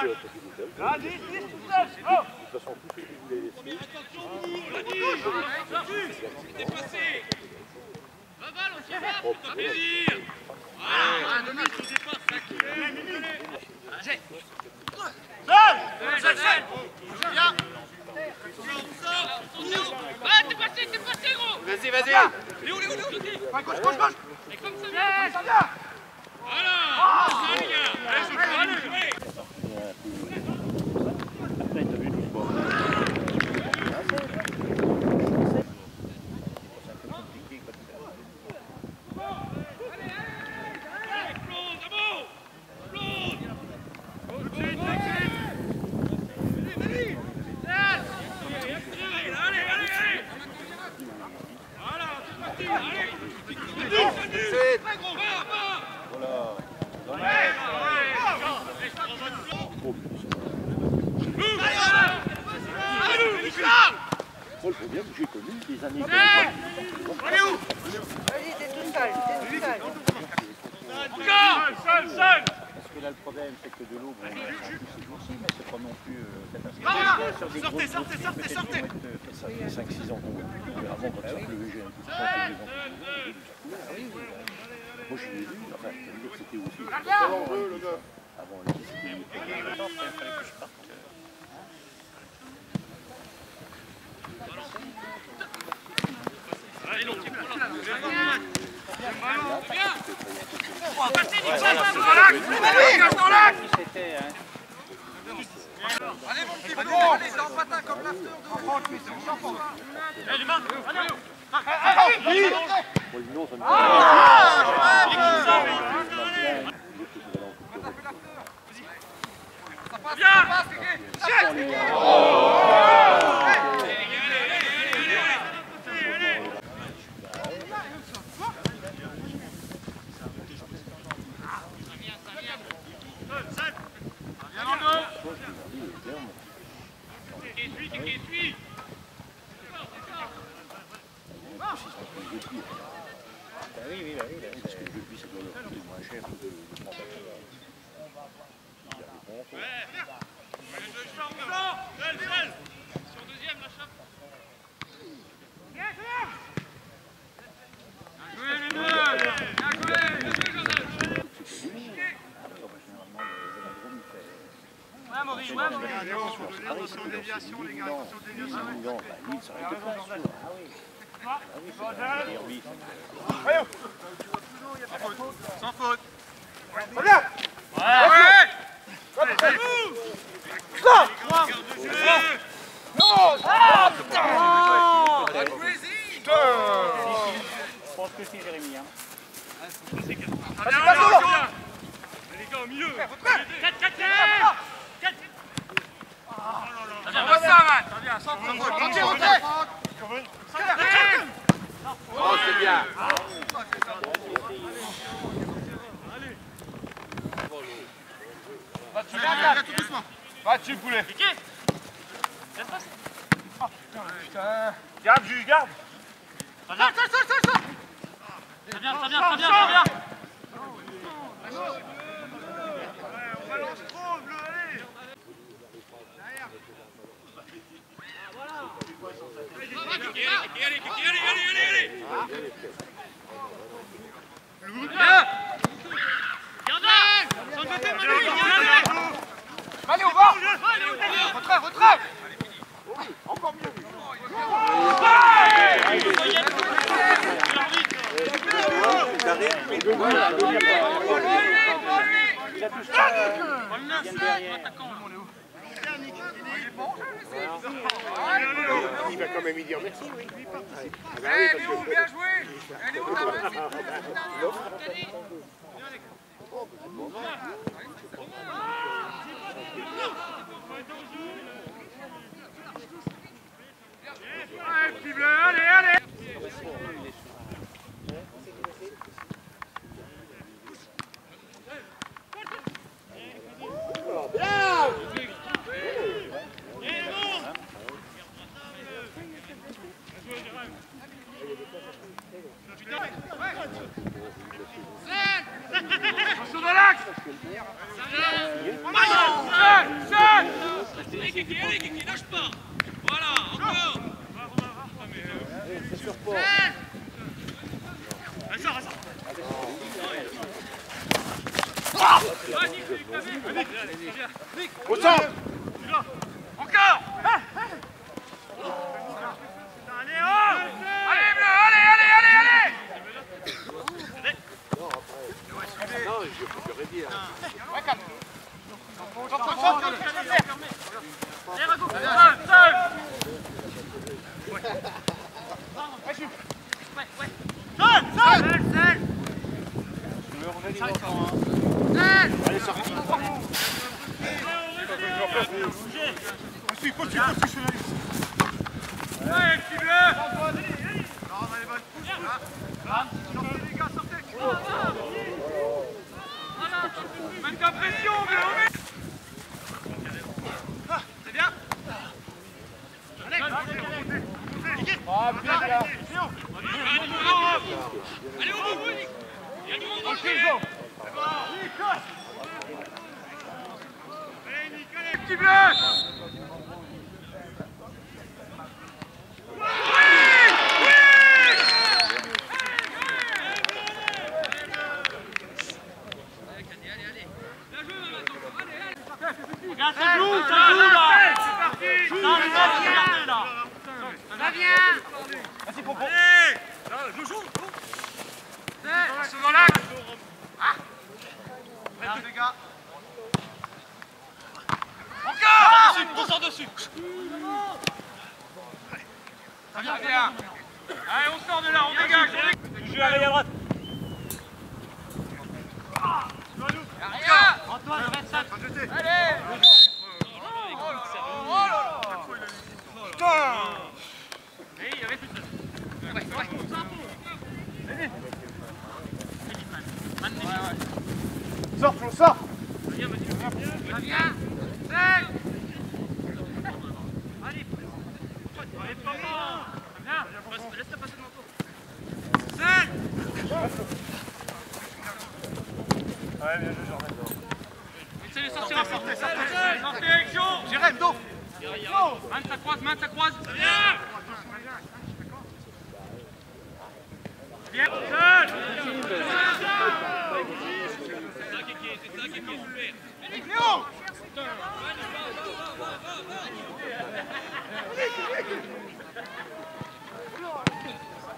seul. Vas-y, De toute façon, Dépassé Va, Ah, ça Viens gros Vas-y, vas-y Léo, Léo, comme ça, Voilà Ça, les gars Allez, allez, allez Après, t'as vu tout le bord. Explose, à bon Explose Allez, allez, allez Voilà, c'est parti, allez Très gros, va, va Moi, le problème que j'ai connu, les années Vas-y, t'es tout seul, t'es tout seul. Seul, seul Parce que là, le problème, c'est que de l'eau, mais c'est pas non plus euh, Sortez, sortez, sortez, sortez. peut-être que Ça fait 5-6 ans plus. Avant, quand un oui. Moi, je c'était aussi. Avant, c'était... Allez, mon petit c'est en patin comme l'after de Allez, Allez, Allez nom, ça me Ça passe, ça passe, les gars Viens en deux Qui suis, qui suis Bah oui, oui, bah oui, bah oui, parce que le jeu, ça doit leur coûter moins cher que de de prendre Seul, seul Sur deuxième, la chape Jouez les deux Bien joué Ouais, Maurice, ouais, Maurice Attention aux déviations, les gars, attention aux déviations. Bah, Lille, ça Ah c'est. Sans faute Ouais Je pense que c'est Jérémy. Hein. Allez, Les gars, au milieu 4, 4, 4 On voit ça, man Très bien, sans faute Rentrez, rentrez Oh, c'est bien Va dessus, va tout doucement Va dessus, poulet Garde, garde On balance trop, bleu, allez Allez, allez, allez, allez, allez Sur le côté, Manu Viens, Allez, on va Retrait, retrait Il va quand même y dire merci, oui. Allez, Léo, bien joué Allez, on avance Allez, petit bleu, allez, allez Allez, Kiki, allez, Kiki, lâche pas Voilà, encore C'est sur port. Au centre Encore Allez, Allez, bleu, allez, allez, allez, allez Non, je j'aurais dit. hein. Centre, centre, centre, Allez, sorti. Ouais, petit bleu Non, on a les bonnes touches, là. Sortez, les gars, sortez Mets ta pression, bleu C'est bien Allez, remontez, remontez Ah, bien là. Allez, au bout Il y a du monde dans le Allez, filet Nick, allez, petit bleu Regarde, ça joue, ça joue là C'est parti Ça, les gars, regardez là Ça vient Vas-y, Pompon Allez Là, je joue C'est dans l'axe Ah Arrête les gars On sort dessus. Ça vient, bien Allez, on sort de là, on dégage. Jeu, allez, à droite. Rien Antoine, reste ça Allez. Oh là là. Oh là là. Putain. Il y avait plus de... Ouais, ouais. Sors. Ça vient C'est Allez Allez, pas mal Viens Laisse-le passer de manteau C'est Ouais, bien joué, Jérém, dos Main, ça croise, ça croise Bien Seul C'est ça, c'est Kiki, super Léo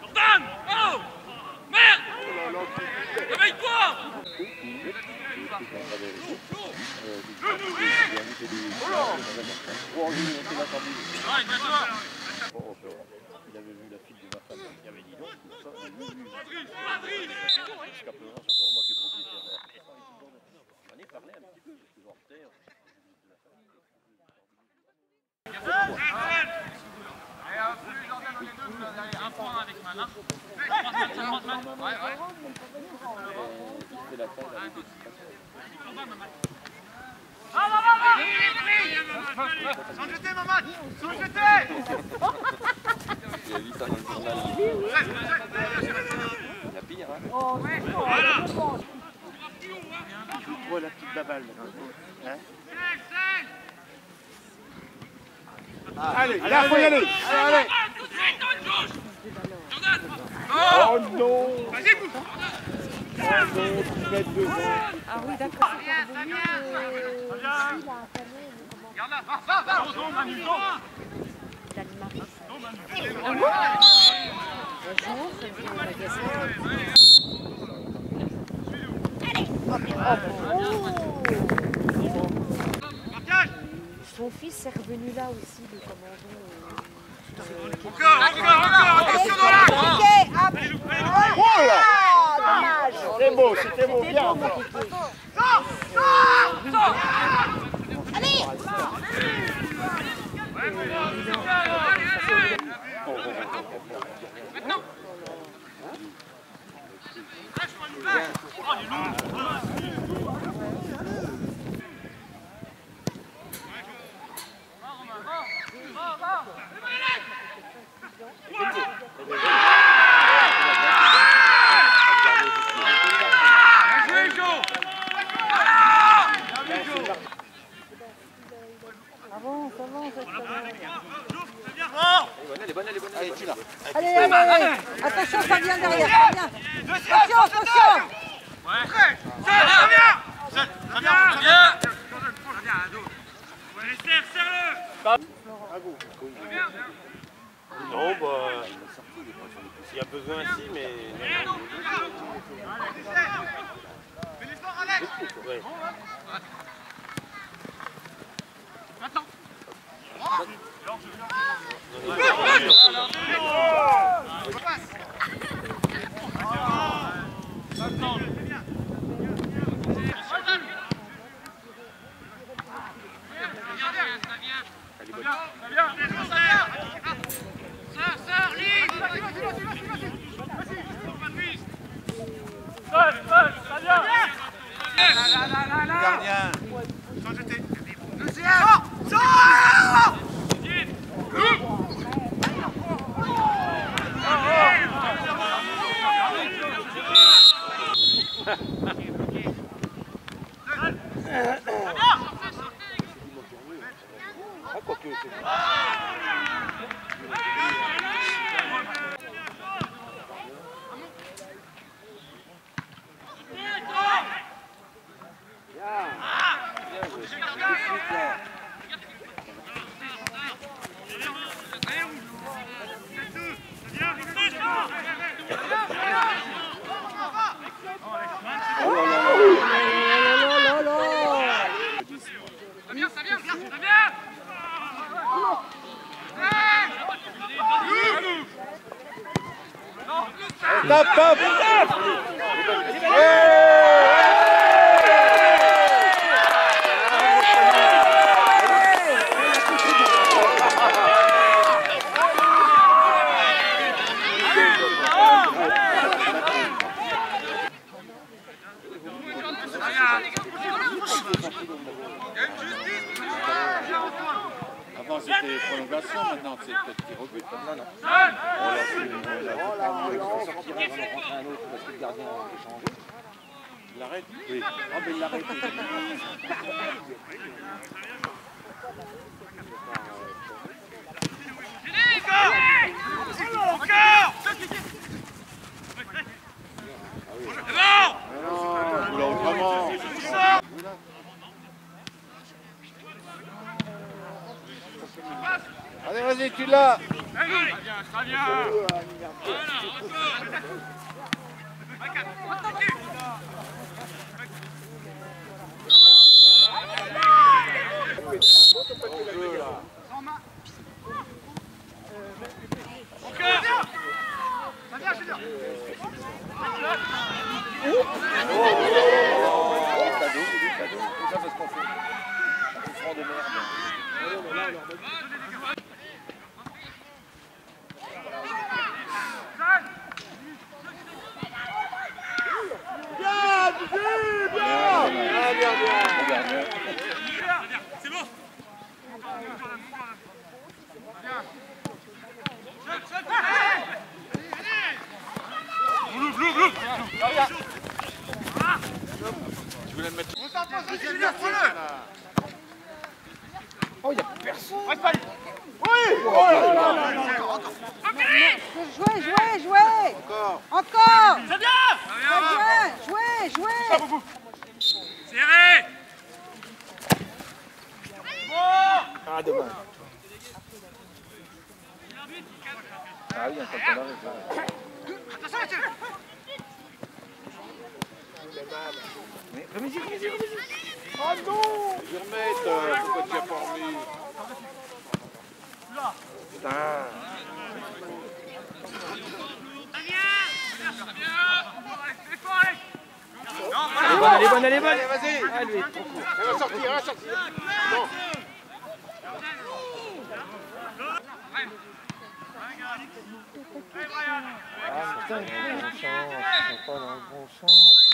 Jordan Oh Merde. Réveille-toi Oh, il avait vu la fille de ma femme. Il avait dit non, tout ça. et lui, lui, Jusqu'à présent, c'est encore moi qui est propriétaire. J'en ai parlé un petit peu, parce que j'en retais, de la famille. Et un plus Jordan, on est deux, là, derrière. Un point avec Mana. Croise, main, ça croise, main. Ouais, ouais. Il fait la taille avec des Combat, Maman. Sans jeter, maman Sans jeter Il a vu ça dans le journal. Reste, reste, reste. Il a pire, hein Ouais, la Allez. Allez, allez. Ah, Oh non Vas-y, Oh. Ah oui, d'accord. Ça vient Regarde là, va, va, va Attention, Manu, go Dalimaris. Bonjour magasin. Marquage Son fils est revenu là aussi, le commandant. Mon ouais. Attention, ça vient derrière, ça vient. Attention, attention. Très bien Très bien Très bien Allez, serre, serre-le Non, bah. S'il y a besoin, si, mais. Fais l'effort, Alex Ouais. Sors, Bob. Il l'arrête Oui. Ah, mais il l'arrête. Encore C'est bon Non, là, autrement. Allez, vas-y, tu l'as Très bien, très bien Cadeau, cadeau. Tout ça parce qu'on fait. On se rend de merde. Bien, bien, bien. Bien, bien. C'est bon L'ouvre, l'ouvre, l'ouvre Tu voulais le mettre On s'en pose aussi, Julien, prends-le Jouez, jouez, jouez. Encore Encore. C'est bien. Jouez, jouez. Serré Ah, dommage. Ah oui, un temps qu'on arrive. là. Attention, Mathieu Je vais remettre, euh, pourquoi tu as pas remis? Putain Allez, bonne, allez, bonne. Allez, vas-y Elle va sortir, elle va sortir Bon. Ah, putain, ils sont dans le sens, ils sont pas dans le bon sens.